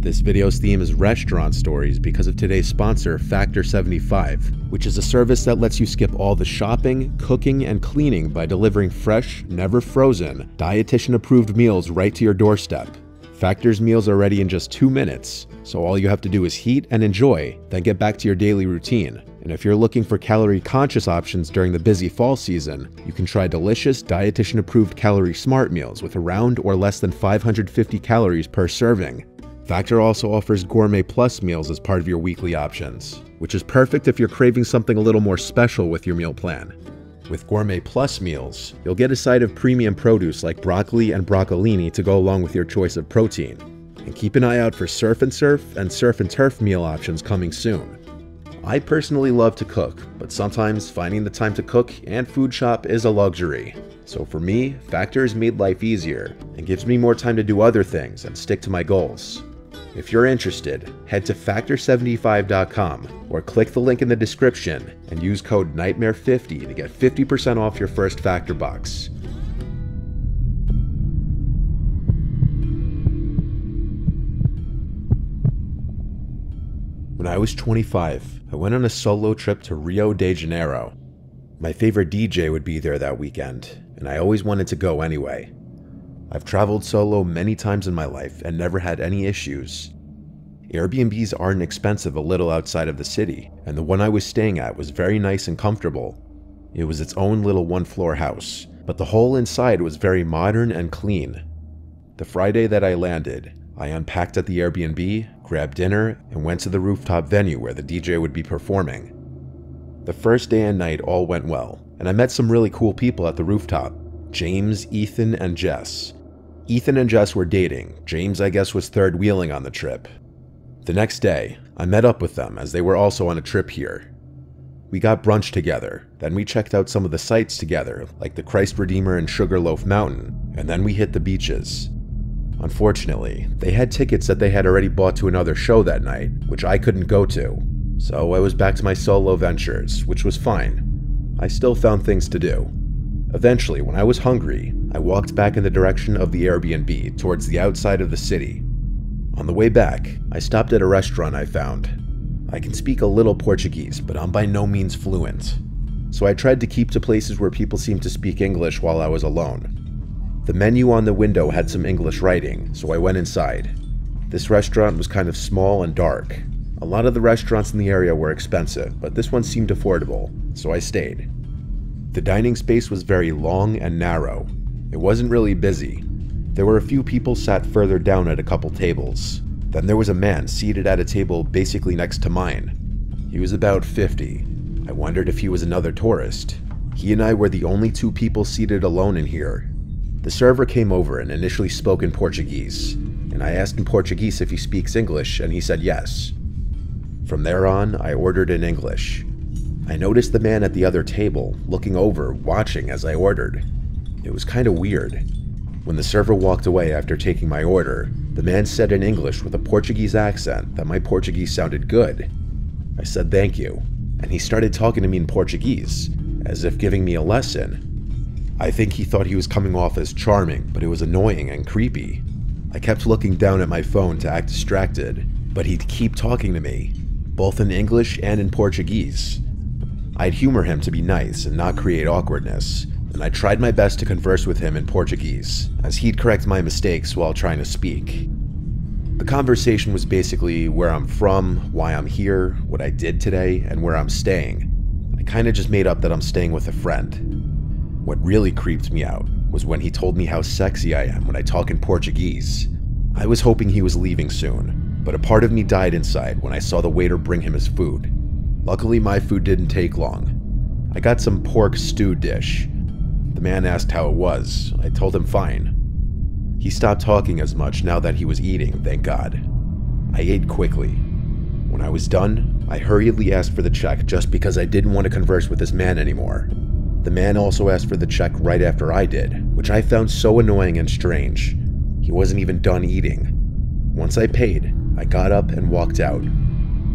This video's theme is restaurant stories because of today's sponsor, Factor 75, which is a service that lets you skip all the shopping, cooking, and cleaning by delivering fresh, never frozen, dietitian approved meals right to your doorstep. Factor's meals are ready in just two minutes, so all you have to do is heat and enjoy, then get back to your daily routine. And if you're looking for calorie conscious options during the busy fall season, you can try delicious, dietitian approved calorie smart meals with around or less than 550 calories per serving. Factor also offers Gourmet Plus meals as part of your weekly options, which is perfect if you're craving something a little more special with your meal plan. With Gourmet Plus meals, you'll get a side of premium produce like broccoli and broccolini to go along with your choice of protein. And keep an eye out for Surf and Surf and Surf and Turf meal options coming soon. I personally love to cook, but sometimes finding the time to cook and food shop is a luxury. So for me, Factor has made life easier and gives me more time to do other things and stick to my goals. If you're interested, head to factor75.com or click the link in the description and use code NIGHTMARE50 to get 50% off your first Factor box. When I was 25, I went on a solo trip to Rio de Janeiro. My favorite DJ would be there that weekend, and I always wanted to go anyway. I've traveled solo many times in my life and never had any issues. Airbnbs aren't expensive a little outside of the city, and the one I was staying at was very nice and comfortable. It was its own little one floor house, but the whole inside was very modern and clean. The Friday that I landed, I unpacked at the Airbnb, grabbed dinner, and went to the rooftop venue where the DJ would be performing. The first day and night all went well, and I met some really cool people at the rooftop James, Ethan, and Jess. Ethan and Jess were dating, James, I guess, was third wheeling on the trip. The next day, I met up with them as they were also on a trip here. We got brunch together, then we checked out some of the sights together, like the Christ Redeemer and Sugarloaf Mountain, and then we hit the beaches. Unfortunately, they had tickets that they had already bought to another show that night, which I couldn't go to. So I was back to my solo ventures, which was fine. I still found things to do. Eventually, when I was hungry, I walked back in the direction of the Airbnb towards the outside of the city. On the way back, I stopped at a restaurant I found. I can speak a little Portuguese, but I'm by no means fluent. So I tried to keep to places where people seemed to speak English while I was alone. The menu on the window had some English writing, so I went inside. This restaurant was kind of small and dark. A lot of the restaurants in the area were expensive, but this one seemed affordable, so I stayed. The dining space was very long and narrow. It wasn't really busy. There were a few people sat further down at a couple tables. Then there was a man seated at a table basically next to mine. He was about 50. I wondered if he was another tourist. He and I were the only two people seated alone in here, the server came over and initially spoke in Portuguese, and I asked in Portuguese if he speaks English, and he said yes. From there on, I ordered in English. I noticed the man at the other table, looking over, watching as I ordered. It was kind of weird. When the server walked away after taking my order, the man said in English with a Portuguese accent that my Portuguese sounded good. I said thank you, and he started talking to me in Portuguese, as if giving me a lesson, I think he thought he was coming off as charming, but it was annoying and creepy. I kept looking down at my phone to act distracted, but he'd keep talking to me, both in English and in Portuguese. I'd humor him to be nice and not create awkwardness, and I tried my best to converse with him in Portuguese, as he'd correct my mistakes while trying to speak. The conversation was basically where I'm from, why I'm here, what I did today, and where I'm staying. I kinda just made up that I'm staying with a friend, what really creeped me out was when he told me how sexy I am when I talk in Portuguese. I was hoping he was leaving soon, but a part of me died inside when I saw the waiter bring him his food. Luckily, my food didn't take long. I got some pork stew dish. The man asked how it was. I told him fine. He stopped talking as much now that he was eating, thank God. I ate quickly. When I was done, I hurriedly asked for the check just because I didn't want to converse with this man anymore. The man also asked for the check right after I did, which I found so annoying and strange. He wasn't even done eating. Once I paid, I got up and walked out.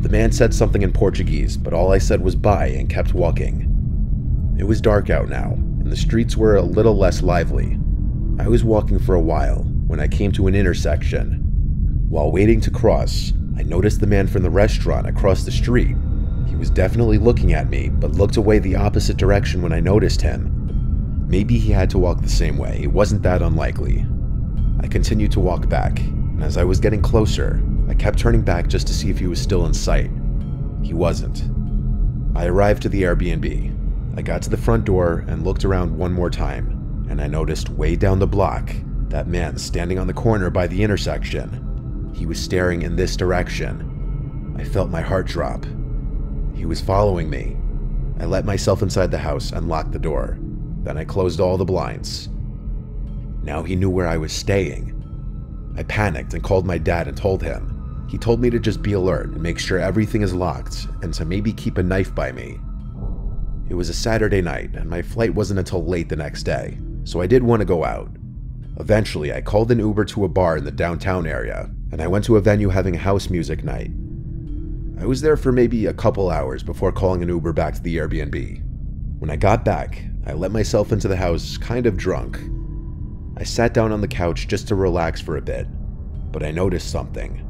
The man said something in Portuguese, but all I said was bye and kept walking. It was dark out now, the streets were a little less lively. I was walking for a while when I came to an intersection. While waiting to cross, I noticed the man from the restaurant across the street. He was definitely looking at me, but looked away the opposite direction when I noticed him. Maybe he had to walk the same way, it wasn't that unlikely. I continued to walk back, and as I was getting closer, I kept turning back just to see if he was still in sight. He wasn't. I arrived to the Airbnb. I got to the front door and looked around one more time, and I noticed way down the block that man standing on the corner by the intersection. He was staring in this direction. I felt my heart drop. He was following me. I let myself inside the house and locked the door. Then I closed all the blinds. Now he knew where I was staying. I panicked and called my dad and told him. He told me to just be alert and make sure everything is locked and to maybe keep a knife by me. It was a Saturday night and my flight wasn't until late the next day, so I did want to go out. Eventually, I called an Uber to a bar in the downtown area and I went to a venue having a house music night. I was there for maybe a couple hours before calling an Uber back to the Airbnb. When I got back, I let myself into the house kind of drunk I sat down on the couch just to relax for a bit, but I noticed something.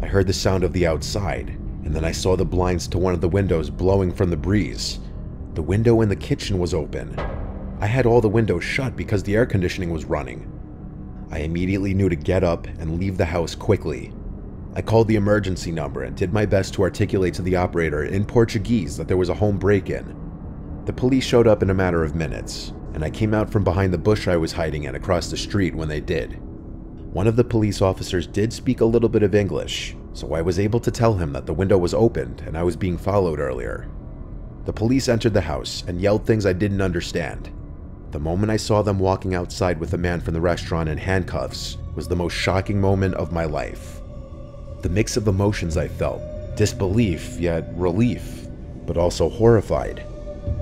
I heard the sound of the outside, and then I saw the blinds to one of the windows blowing from the breeze. The window in the kitchen was open. I had all the windows shut because the air conditioning was running. I immediately knew to get up and leave the house quickly. I called the emergency number and did my best to articulate to the operator in Portuguese that there was a home break in. The police showed up in a matter of minutes, and I came out from behind the bush I was hiding in across the street when they did. One of the police officers did speak a little bit of English, so I was able to tell him that the window was opened and I was being followed earlier. The police entered the house and yelled things I didn't understand. The moment I saw them walking outside with a man from the restaurant in handcuffs was the most shocking moment of my life. The mix of emotions I felt disbelief, yet relief, but also horrified.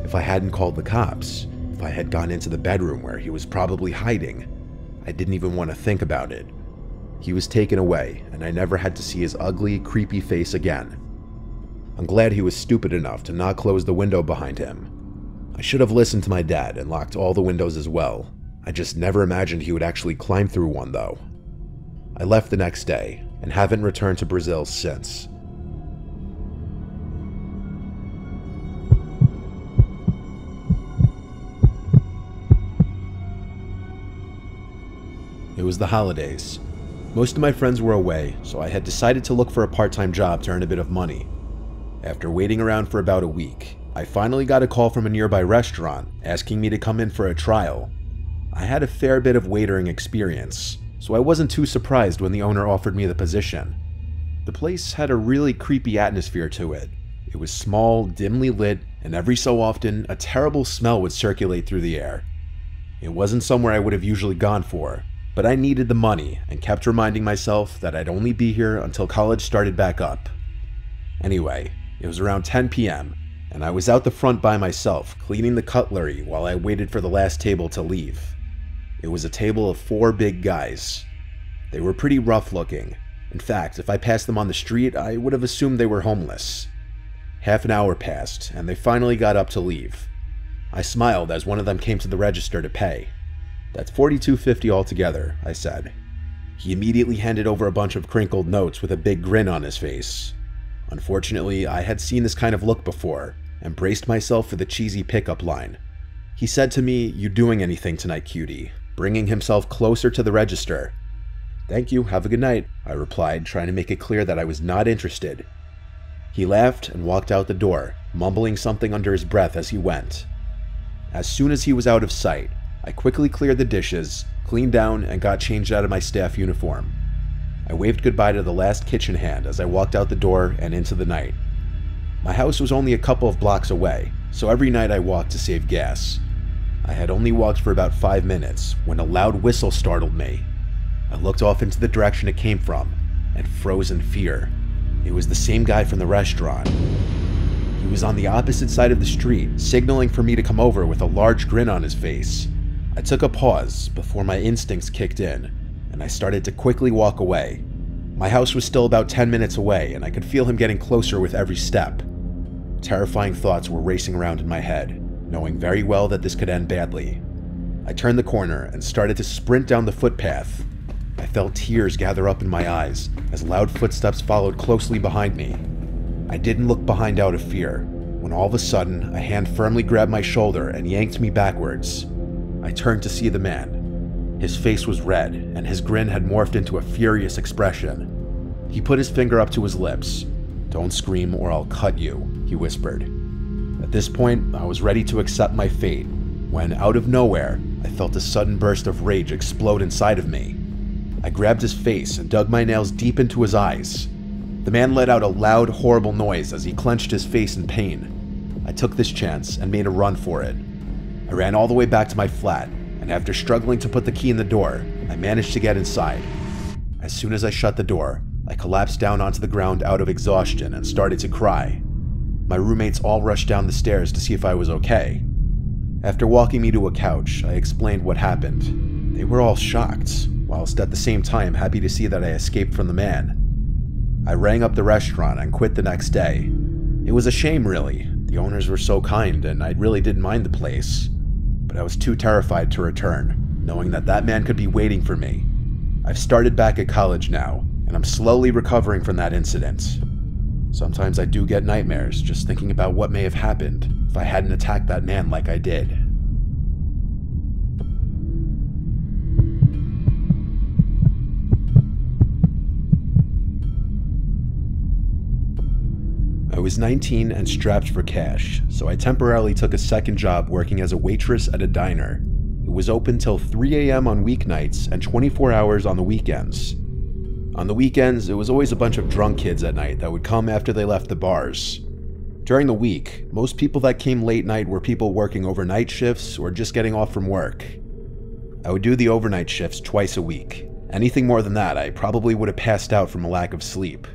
If I hadn't called the cops, if I had gone into the bedroom where he was probably hiding. I didn't even want to think about it. He was taken away, and I never had to see his ugly, creepy face again. I'm glad he was stupid enough to not close the window behind him. I should have listened to my dad and locked all the windows as well. I just never imagined he would actually climb through one, though. I left the next day and haven't returned to Brazil since. It was the holidays. Most of my friends were away, so I had decided to look for a part-time job to earn a bit of money. After waiting around for about a week, I finally got a call from a nearby restaurant asking me to come in for a trial. I had a fair bit of waitering experience, so I wasn't too surprised when the owner offered me the position. The place had a really creepy atmosphere to it. It was small, dimly lit, and every so often, a terrible smell would circulate through the air. It wasn't somewhere I would have usually gone for, but I needed the money and kept reminding myself that I'd only be here until college started back up. Anyway, it was around 10 p.m., and I was out the front by myself, cleaning the cutlery while I waited for the last table to leave. It was a table of four big guys. They were pretty rough looking. In fact, if I passed them on the street, I would have assumed they were homeless. Half an hour passed, and they finally got up to leave. I smiled as one of them came to the register to pay. That's 4250 altogether, I said. He immediately handed over a bunch of crinkled notes with a big grin on his face. Unfortunately, I had seen this kind of look before and braced myself for the cheesy pickup line. He said to me, You doing anything tonight, cutie? bringing himself closer to the register. Thank you, have a good night, I replied, trying to make it clear that I was not interested. He laughed and walked out the door, mumbling something under his breath as he went. As soon as he was out of sight, I quickly cleared the dishes, cleaned down, and got changed out of my staff uniform. I waved goodbye to the last kitchen hand as I walked out the door and into the night. My house was only a couple of blocks away, so every night I walked to save gas. I had only walked for about five minutes when a loud whistle startled me. I looked off into the direction it came from and froze in fear. It was the same guy from the restaurant. He was on the opposite side of the street, signaling for me to come over with a large grin on his face. I took a pause before my instincts kicked in, and I started to quickly walk away. My house was still about 10 minutes away, and I could feel him getting closer with every step. Terrifying thoughts were racing around in my head, knowing very well that this could end badly. I turned the corner and started to sprint down the footpath. I felt tears gather up in my eyes as loud footsteps followed closely behind me. I didn't look behind out of fear, when all of a sudden a hand firmly grabbed my shoulder and yanked me backwards. I turned to see the man. His face was red, and his grin had morphed into a furious expression. He put his finger up to his lips. Don't scream or I'll cut you, he whispered. At this point, I was ready to accept my fate, when out of nowhere, I felt a sudden burst of rage explode inside of me. I grabbed his face and dug my nails deep into his eyes. The man let out a loud, horrible noise as he clenched his face in pain. I took this chance and made a run for it. I ran all the way back to my flat, and after struggling to put the key in the door, I managed to get inside. As soon as I shut the door, I collapsed down onto the ground out of exhaustion and started to cry. My roommates all rushed down the stairs to see if I was okay. After walking me to a couch, I explained what happened. They were all shocked, whilst at the same time happy to see that I escaped from the man. I rang up the restaurant and quit the next day. It was a shame, really. The owners were so kind, and I really didn't mind the place. But I was too terrified to return, knowing that that man could be waiting for me. I've started back at college now, and I'm slowly recovering from that incident. Sometimes I do get nightmares just thinking about what may have happened if I hadn't attacked that man like I did. I was 19 and strapped for cash, so I temporarily took a second job working as a waitress at a diner. It was open till 3 a.m. on weeknights and 24 hours on the weekends. On the weekends, it was always a bunch of drunk kids at night that would come after they left the bars. During the week, most people that came late night were people working overnight shifts or just getting off from work. I would do the overnight shifts twice a week. Anything more than that, I probably would have passed out from a lack of sleep.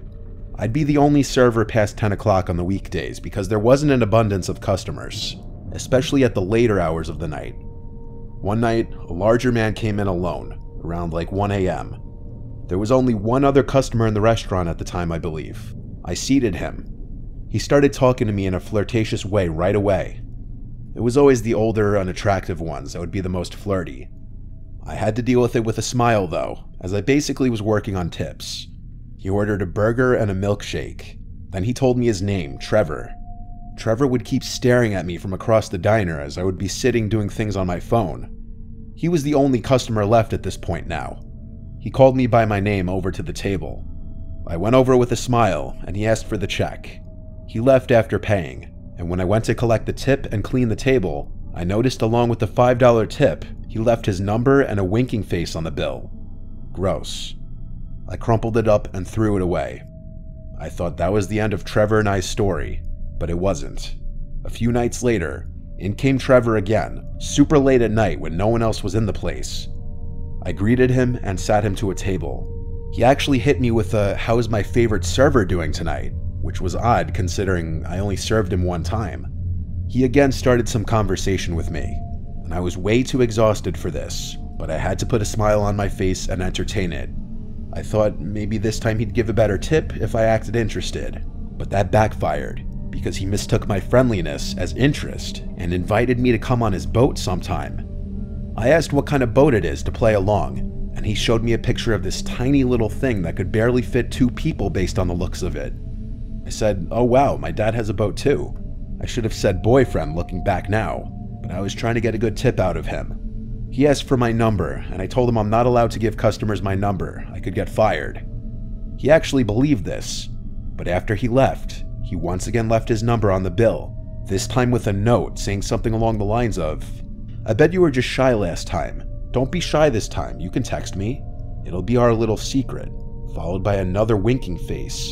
I'd be the only server past 10 o'clock on the weekdays because there wasn't an abundance of customers, especially at the later hours of the night. One night, a larger man came in alone, around like 1 a.m. There was only one other customer in the restaurant at the time, I believe. I seated him. He started talking to me in a flirtatious way right away. It was always the older, unattractive ones that would be the most flirty. I had to deal with it with a smile, though, as I basically was working on tips. He ordered a burger and a milkshake. Then he told me his name, Trevor. Trevor would keep staring at me from across the diner as I would be sitting doing things on my phone. He was the only customer left at this point now. He called me by my name over to the table. I went over with a smile and he asked for the check. He left after paying, and when I went to collect the tip and clean the table, I noticed along with the $5 tip, he left his number and a winking face on the bill. Gross. I crumpled it up and threw it away. I thought that was the end of Trevor and I's story, but it wasn't. A few nights later, in came Trevor again, super late at night when no one else was in the place. I greeted him and sat him to a table. He actually hit me with a, How's my favorite server doing tonight? which was odd considering I only served him one time. He again started some conversation with me, and I was way too exhausted for this, but I had to put a smile on my face and entertain it. I thought maybe this time he'd give a better tip if I acted interested, but that backfired because he mistook my friendliness as interest and invited me to come on his boat sometime. I asked what kind of boat it is to play along, and he showed me a picture of this tiny little thing that could barely fit two people based on the looks of it. I said, Oh wow, my dad has a boat too. I should have said boyfriend looking back now, but I was trying to get a good tip out of him. He asked for my number, and I told him I'm not allowed to give customers my number, I could get fired. He actually believed this, but after he left, he once again left his number on the bill, this time with a note saying something along the lines of, I bet you were just shy last time. Don't be shy this time, you can text me. It'll be our little secret, followed by another winking face.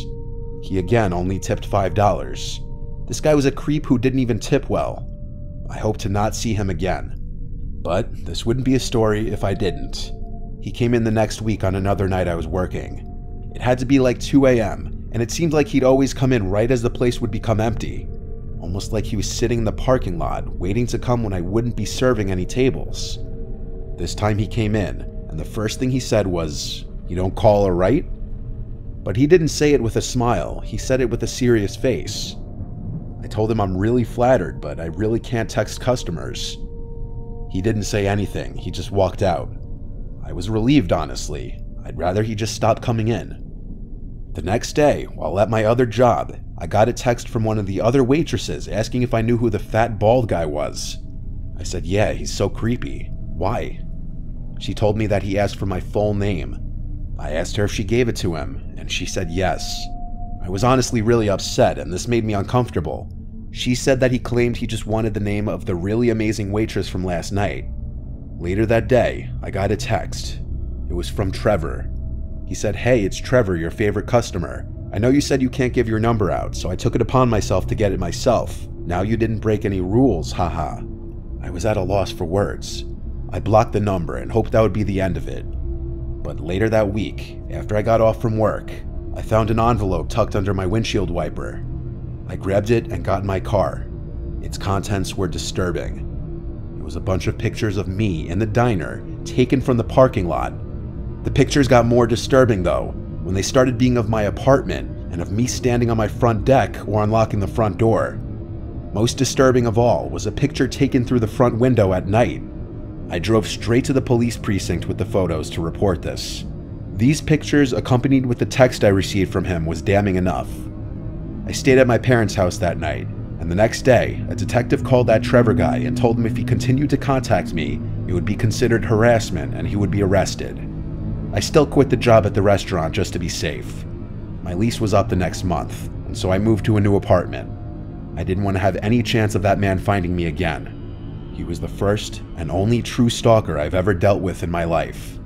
He again only tipped $5. This guy was a creep who didn't even tip well. I hope to not see him again. But this wouldn't be a story if I didn't. He came in the next week on another night I was working. It had to be like 2 a.m., and it seemed like he'd always come in right as the place would become empty. Almost like he was sitting in the parking lot, waiting to come when I wouldn't be serving any tables. This time he came in, and the first thing he said was, You don't call her right? But he didn't say it with a smile, he said it with a serious face. I told him I'm really flattered, but I really can't text customers. He didn't say anything, he just walked out. I was relieved, honestly. I'd rather he just stop coming in. The next day, while at my other job, I got a text from one of the other waitresses asking if I knew who the fat bald guy was. I said, Yeah, he's so creepy. Why? She told me that he asked for my full name. I asked her if she gave it to him, and she said yes. I was honestly really upset, and this made me uncomfortable. She said that he claimed he just wanted the name of the really amazing waitress from last night. Later that day, I got a text. It was from Trevor. He said, Hey, it's Trevor, your favorite customer. I know you said you can't give your number out, so I took it upon myself to get it myself. Now you didn't break any rules, haha. I was at a loss for words. I blocked the number and hoped that would be the end of it. But later that week, after I got off from work, I found an envelope tucked under my windshield wiper. I grabbed it and got in my car. Its contents were disturbing. It was a bunch of pictures of me in the diner taken from the parking lot. The pictures got more disturbing though when they started being of my apartment and of me standing on my front deck or unlocking the front door. Most disturbing of all was a picture taken through the front window at night. I drove straight to the police precinct with the photos to report this. These pictures, accompanied with the text I received from him, was damning enough. I stayed at my parents' house that night, and the next day, a detective called that Trevor guy and told him if he continued to contact me, it would be considered harassment and he would be arrested. I still quit the job at the restaurant just to be safe. My lease was up the next month, and so I moved to a new apartment. I didn't want to have any chance of that man finding me again. He was the first and only true stalker I've ever dealt with in my life.